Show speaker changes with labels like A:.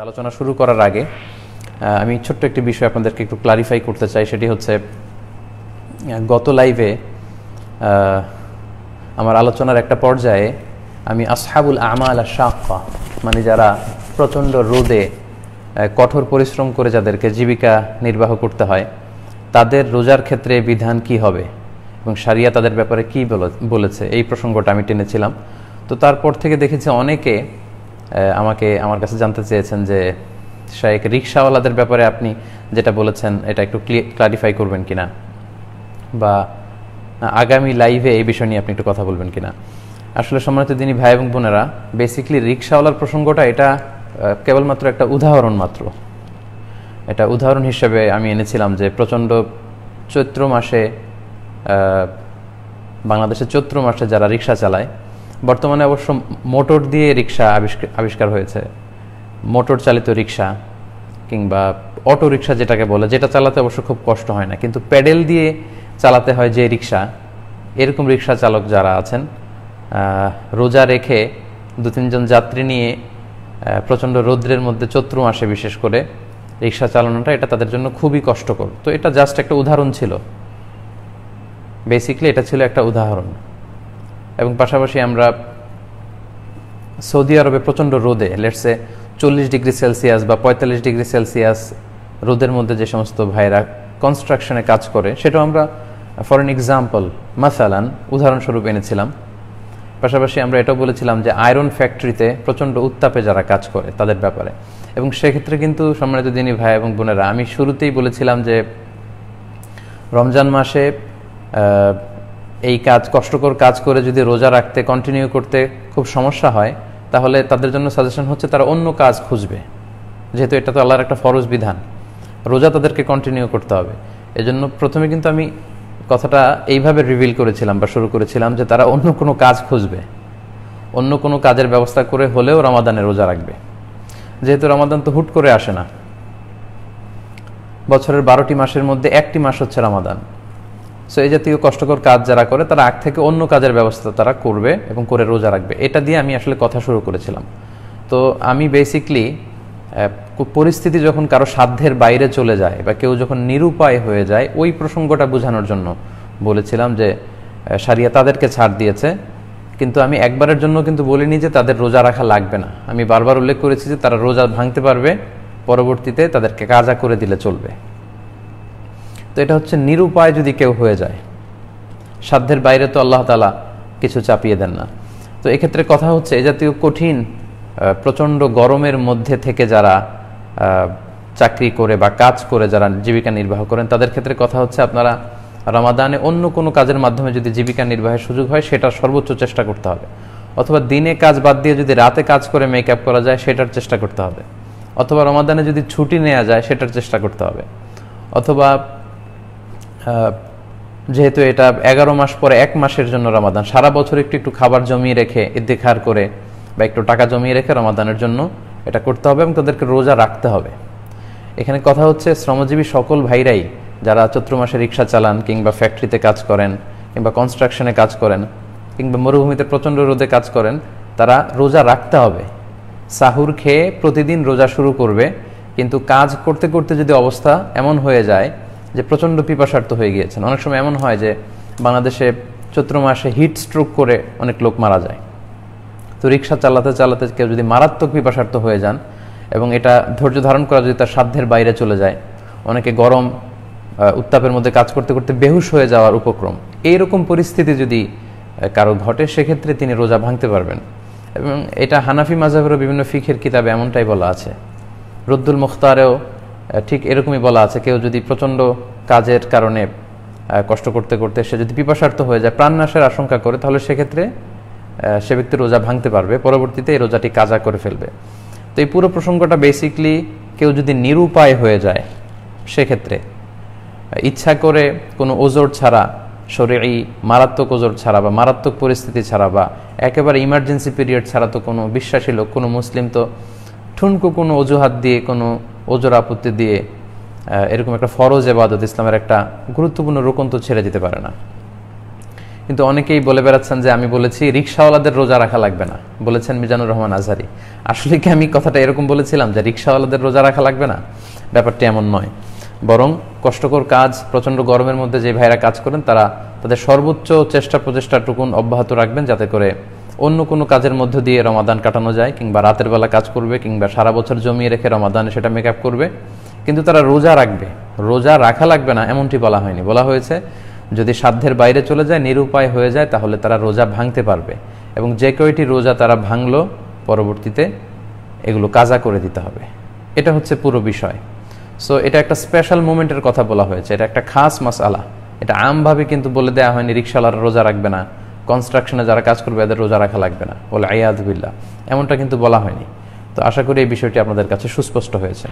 A: আলোচনা শুরু করার আগে আমি ছোট্ট একটি বিষয় আপনাদেরকে একটু ক্লারিফাই করতে চাই, সেটি হচ্ছে গত লাইভে আমার আলোচনার একটা পর্যায়ে আমি আসহাবুল আমাল শাক্কা মানে যারা প্রচণ্ড রোদে কঠোর পরিশ্রম করে যাদেরকে জীবিকা নির্বাহ করতে হয়, তাদের রোজার ক্ষেত্রে বিধান কি হবে এবং সারিয়া তাদের ব্যাপারে কি বলেছে, এই প্রসঙ্গটা আমি টেনেছিলাম। তো তারপর থেকে দেখেছি অনেকে আমাকে, আমার কাছে জানতে চেয়েছেন যে শায়েক রিক্সাওয়ালাদের ব্যাপারে আপনি যেটা বলেছেন, এটা একটু ক্লারিফাই করবেন কিনা? বা আগামী লাইভে এই বিষয় নিয়ে আপনি একটু কথা বলবেন কিনা? আসলে সম্মানিত দিনী ভাই এবং বোনেরা বেসিকলি রিক্সাওয়ালার প্রসঙ্গটা এটা কেবলমাত্র একটা উদাহরণ মাত্র। এটা উদাহরণ হিসেবে আমি এনেছিলাম যে প্রচণ্ড চৈত্র মাসে বাংলাদেশের চৈত্র মাসে যারা রিক্সা চালায় বর্তমানে অবশ্য মোটর দিয়ে রিক্সা আবিষ্কার হয়েছে। মোটর চালিত রিক্সা কিংবা অটো রিক্সা যেটাকে বলে, যেটা চালাতে অবশ্য খুব কষ্ট হয় না। কিন্তু প্যাডেল দিয়ে চালাতে হয় যে রিক্সা, এরকম রিক্সা চালক যারা আছেন রোজা রেখে দু তিনজন যাত্রী নিয়ে প্রচণ্ড রৌদ্রের মধ্যে চৈত্র মাসে বিশেষ করে রিক্সা চালানোটা এটা তাদের জন্য খুবই কষ্টকর। তো এটা জাস্ট একটা উদাহরণ ছিল। বেসিকলি এটা ছিল একটা উদাহরণ। এবং পাশাপাশি আমরা সৌদি আরবে প্রচণ্ড রোদে লেটসে চল্লিশ ডিগ্রি সেলসিয়াস বা পঁয়তাল্লিশ ডিগ্রি সেলসিয়াস রোদের মধ্যে যে সমস্ত ভাইরা কনস্ট্রাকশনে কাজ করে, সেটাও আমরা ফর এন এক্সাম্পল মাসালান উদাহরণস্বরূপ এনেছিলাম। পাশাপাশি আমরা এটাও বলেছিলাম যে আয়রন ফ্যাক্টরিতে প্রচণ্ড উত্তাপে যারা কাজ করে তাদের ব্যাপারে। এবং সেক্ষেত্রে কিন্তু সম্মানিত দিনী ভাই এবং বোনেরা, আমি শুরুতেই বলেছিলাম যে রমজান মাসে এই কাজ, কষ্টকর কাজ করে যদি রোজা রাখতে কন্টিনিউ করতে খুব সমস্যা হয়, তাহলে তাদের জন্য সাজেশন হচ্ছে তারা অন্য কাজ খুঁজবে। যেহেতু এটা তো আল্লাহর একটা ফরজ বিধান। রোজা তাদেরকে কন্টিনিউ করতে হবে। এজন্য প্রথমে কিন্তু আমি কথাটা এইভাবে রিভিল করেছিলাম বা শুরু করেছিলাম যে তারা অন্য কোনো কাজ খুঁজবে। অন্য কোনো কাজের ব্যবস্থা করে হলেও রমাদানে রোজা রাখবে। যেহেতু রমাদান তো হুট করে আসে না। বছরের বারোটি মাসের মধ্যে একটি মাস হচ্ছে রমাদান সো এই জাতীয় কষ্টকর কাজ যারা করে, তারা আগ থেকে অন্য কাজের ব্যবস্থা তারা করবে এবং করে রোজা রাখবে। এটা দিয়ে আমি আসলে কথা শুরু করেছিলাম। তো, আমি বেসিকলি পরিস্থিতি যখন কারও সাধ্যের বাইরে চলে যায় বা কেউ যখন নিরুপায় হয়ে যায়, ওই প্রসঙ্গটা বোঝানোর জন্য বলেছিলাম যে সারিয়া তাদেরকে ছাড় দিয়েছে। কিন্তু আমি একবারের জন্য কিন্তু বলিনি যে তাদের রোজা রাখা লাগবে না। আমি বারবার উল্লেখ করেছি যে তারা রোজা ভাঙতে পারবে, পরবর্তীতে তাদেরকে কাজা করে দিলে চলবে। তো এটা হচ্ছে নিরুপায় যদি কেউ হয়ে যায়, সাধ্যের বাইরে তো আল্লাহ তালা কিছু চাপিয়ে দেন না। তো এক্ষেত্রে কথা হচ্ছে, এ জাতীয় কঠিন প্রচণ্ড গরমের মধ্যে থেকে যারা চাকরি করে বা কাজ করে যারা জীবিকা নির্বাহ করেন, তাদের ক্ষেত্রে কথা হচ্ছে আপনারা রামাদানে অন্য কোনো কাজের মাধ্যমে যদি জীবিকা নির্বাহের সুযোগ হয়, সেটা সর্বোচ্চ চেষ্টা করতে হবে। অথবা দিনে কাজ বাদ দিয়ে যদি রাতে কাজ করে মেকআপ করা যায়, সেটার চেষ্টা করতে হবে। অথবা রমাদানে যদি ছুটি নেওয়া যায়, সেটার চেষ্টা করতে হবে। অথবা যেহেতু এটা এগারো মাস পরে এক মাসের জন্য রমাদান, সারা বছর একটু একটু খাবার জমিয়ে রেখে, ইদ্দিখার করে বা একটু টাকা জমিয়ে রেখে রমাদানের জন্য এটা করতে হবে এবং তাদেরকে রোজা রাখতে হবে। এখানে কথা হচ্ছে, শ্রমজীবী সকল ভাইরাই যারা চৈত্র মাসে রিক্সা চালান কিংবা ফ্যাক্টরিতে কাজ করেন কিংবা কনস্ট্রাকশনে কাজ করেন কিংবা মরুভূমিতে প্রচণ্ড রোদে কাজ করেন, তারা রোজা রাখতে হবে। সাহুর খেয়ে প্রতিদিন রোজা শুরু করবে, কিন্তু কাজ করতে করতে যদি অবস্থা এমন হয়ে যায় যে প্রচণ্ড পিপাসার্থ হয়ে গিয়েছেন। অনেক সময় এমন হয় যে বাংলাদেশে চৈত্র মাসে হিট স্ট্রোক করে অনেক লোক মারা যায়। তো রিক্সা চালাতে চালাতে কেউ যদি মারাত্মক পিপাসার্থ হয়ে যান এবং এটা ধৈর্য ধারণ করা যদি তার সাধ্যের বাইরে চলে যায়, অনেকে গরম উত্তাপের মধ্যে কাজ করতে করতে বেহুশ হয়ে যাওয়ার উপক্রম। এইরকম পরিস্থিতি যদি কারও ঘটে, সেক্ষেত্রে তিনি রোজা ভাঙতে পারবেন। এবং এটা হানাফি মাজাবেরও বিভিন্ন ফিখের কিতাবে এমনটাই বলা আছে। রদ্দুল মুখতারেও ঠিক এরকমই বলা আছে, কেউ যদি প্রচণ্ড কাজের কারণে কষ্ট করতে করতে সে যদি পিপাসার্থ হয়ে যায়, প্রাণনাশের আশঙ্কা করে, তাহলে সেক্ষেত্রে সে ব্যক্তি রোজা ভাঙতে পারবে, পরবর্তীতে এই রোজাটি কাজা করে ফেলবে। তো এই পুরো প্রসঙ্গটা বেসিকলি কেউ যদি নিরুপায় হয়ে যায়, সেক্ষেত্রে ইচ্ছা করে কোনো ওজোর ছাড়া শরীরই মারাত্মক ওজোর ছাড়া বা মারাত্মক পরিস্থিতি ছাড়া বা একেবারে ইমার্জেন্সি পিরিয়ড ছাড়া তো কোনো বিশ্বাসী লোক, কোনো মুসলিম তো ঠুনকু কোনো অজুহাত দিয়ে কোনো ওজোর আপত্তি দিয়ে এরকম একটা ফরজ এবাদত ইসলামের একটা গুরুত্বপূর্ণ রোকন তো ছেড়ে দিতে পারে না। কিন্তু অনেকেই বলে বেড়াচ্ছেন যে আমি বলেছি, রিক্সাওয়ালাদের রোজা রাখা লাগবে না। বলেছেন মিজানুর রহমান আজহারি। আসলে কি আমি কথাটা এরকম বলেছিলাম যে রিক্সাওয়ালাদের রোজা রাখা লাগবে না? ব্যাপারটি এমন নয়। বরং কষ্টকর কাজ, প্রচণ্ড গরমের মধ্যে যে ভাইরা কাজ করেন, তারা তাদের সর্বোচ্চ চেষ্টা প্রচেষ্টাটুকুন অব্যাহত রাখবেন যাতে করে অন্য কোনো কাজের মধ্য দিয়ে রমাদান কাটানো যায় কিংবা রাতের বেলা কাজ করবে কিংবা সারা বছর জমিয়ে রেখে রমাদানে সেটা মেকআপ করবে। কিন্তু তারা রোজা রাখবে। রোজা রাখা লাগবে না, এমনটি বলা হয়নি। বলা হয়েছে, যদি সাধ্যের বাইরে চলে যায়, নিরুপায় হয়ে যায়, তাহলে তারা রোজা ভাঙতে পারবে। এবং যে কয়টি রোজা তারা ভাঙলো, পরবর্তীতে এগুলো কাজা করে দিতে হবে। এটা হচ্ছে পুরো বিষয়। সো এটা একটা স্পেশাল মোমেন্টের কথা বলা হয়েছে। এটা একটা খাস মাসালা এটা আমভাবে কিন্তু বলে দেওয়া হয়নি রিক্সাওয়ালারা রোজা রাখবে না। কনস্ট্রাকশনে যারা কাজ করবে, এদের রোজা রাখা লাগবে না। বলে আয়াদ বিল্লা এমনটা কিন্তু বলা হয়নি। তো আশা করি এই বিষয়টি আপনাদের কাছে সুস্পষ্ট হয়েছে।